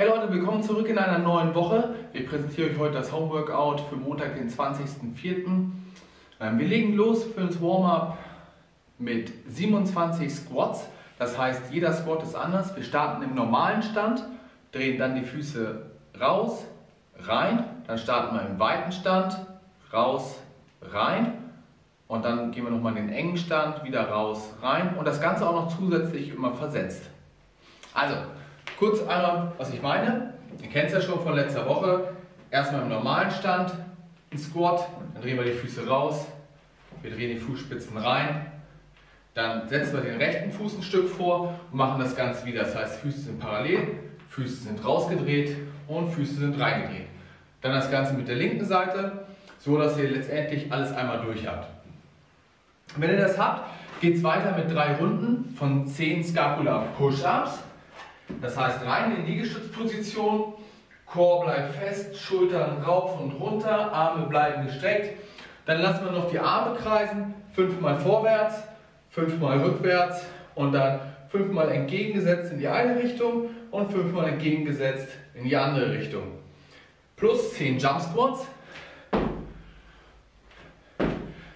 Hey Leute, willkommen zurück in einer neuen Woche. Ich präsentiere euch heute das Homeworkout für Montag, den 20.04. Ähm, wir legen los für das Warm-up mit 27 Squats. Das heißt, jeder Squat ist anders. Wir starten im normalen Stand, drehen dann die Füße raus, rein. Dann starten wir im weiten Stand, raus, rein. Und dann gehen wir nochmal in den engen Stand, wieder raus, rein. Und das Ganze auch noch zusätzlich immer versetzt. Also, kurz einmal, was ich meine. Ihr kennt es ja schon von letzter Woche. Erstmal im normalen Stand, ein Squat, dann drehen wir die Füße raus, wir drehen die Fußspitzen rein, dann setzen wir den rechten Fuß ein Stück vor und machen das Ganze wieder. Das heißt, Füße sind parallel, Füße sind rausgedreht und Füße sind reingedreht. Dann das Ganze mit der linken Seite, so dass ihr letztendlich alles einmal durch habt. Wenn ihr das habt, geht es weiter mit drei Runden von 10 Scapula Push-Ups. Das heißt, rein in die Liegestützposition, Chor bleibt fest, Schultern rauf und runter, Arme bleiben gestreckt. Dann lassen wir noch die Arme kreisen, fünfmal vorwärts, fünfmal rückwärts und dann fünfmal entgegengesetzt in die eine Richtung und fünfmal entgegengesetzt in die andere Richtung. Plus 10 Jump Squats.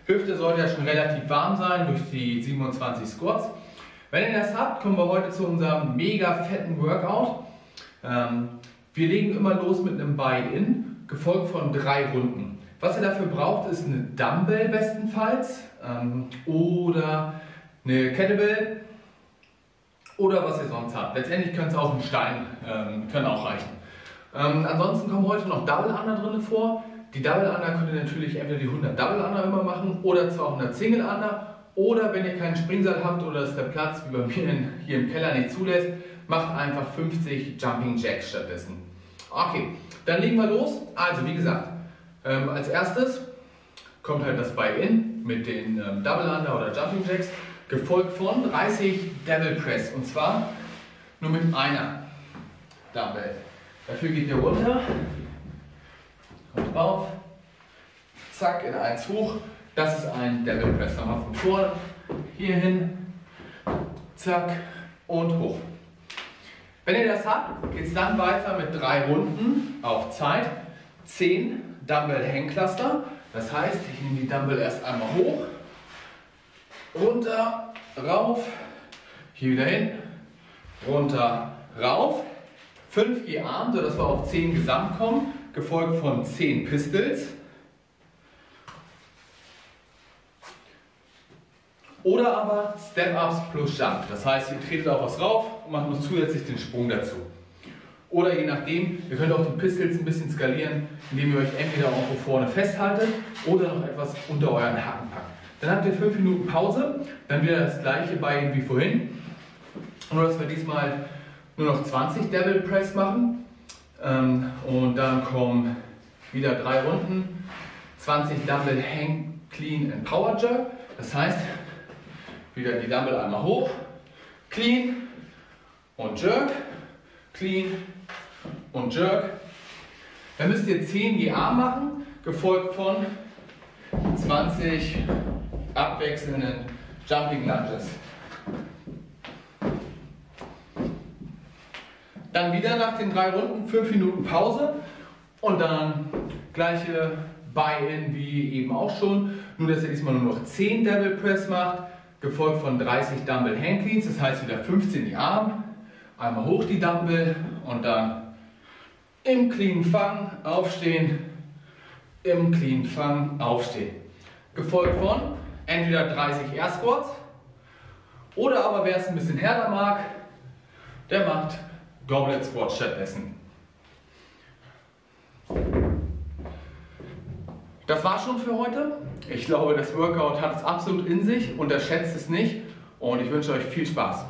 Hüfte sollte ja schon relativ warm sein durch die 27 Squats. Wenn ihr das habt, kommen wir heute zu unserem mega fetten Workout. Ähm, wir legen immer los mit einem Buy-In, gefolgt von drei Runden. Was ihr dafür braucht, ist eine Dumbbell bestenfalls ähm, oder eine Kettlebell oder was ihr sonst habt. Letztendlich könnte es auch ein Stein, ähm, können auch reichen. Ansonsten kommen heute noch Double Under drin vor. Die Double Under könnt ihr natürlich entweder die 100 Double Under immer machen oder 200 Single Under. Oder wenn ihr keinen Springseil habt oder dass der Platz wie bei mir hier im Keller nicht zulässt, macht einfach 50 Jumping Jacks stattdessen. Okay, dann legen wir los. Also wie gesagt, ähm, als erstes kommt halt das Buy-In mit den ähm, Double Under oder Jumping Jacks, gefolgt von 30 Devil Press und zwar nur mit einer Dumbbell. Dafür geht ihr runter, kommt rauf, zack, in eins hoch. Das ist ein Devil Press. Nochmal von vorne, hier hin, zack und hoch. Wenn ihr das habt, geht es dann weiter mit drei Runden auf Zeit. 10 Dumbbell Hängcluster. Das heißt, ich nehme die Dumbbell erst einmal hoch, runter, rauf, hier wieder hin, runter, rauf. 5 je Arm, sodass wir auf 10 Gesamt kommen, gefolgt von 10 Pistols. Oder aber Step-Ups plus Jump. Das heißt, ihr tretet auf was rauf und macht noch zusätzlich den Sprung dazu. Oder je nachdem, ihr könnt auch die Pistols ein bisschen skalieren, indem ihr euch entweder auch vorne festhaltet oder noch etwas unter euren Hacken packt. Dann habt ihr 5 Minuten Pause, dann wieder das gleiche bei wie vorhin. Nur dass wir diesmal nur noch 20 Devil Press machen. Ähm, und dann kommen wieder drei Runden, 20 Dumbbell Hang Clean and Power Jerk. Das heißt, wieder die Dumbbell einmal hoch, clean und jerk, clean und jerk. Dann müsst ihr 10 je Arm machen, gefolgt von 20 abwechselnden Jumping Lunges. Dann wieder nach den drei Runden 5 Minuten Pause und dann gleiche Buy-In wie eben auch schon, nur dass ihr diesmal nur noch 10 Devil Press macht, gefolgt von 30 Dumbbell Hand Cleans, das heißt wieder 15 die Arme, einmal hoch die Dumbbell und dann im Clean Fang aufstehen, im Clean Fang aufstehen. Gefolgt von entweder 30 Air Squats oder aber wer es ein bisschen härter mag, der macht Goblet Squat stattdessen. Das war schon für heute. Ich glaube, das Workout hat es absolut in sich, unterschätzt es nicht und ich wünsche euch viel Spaß.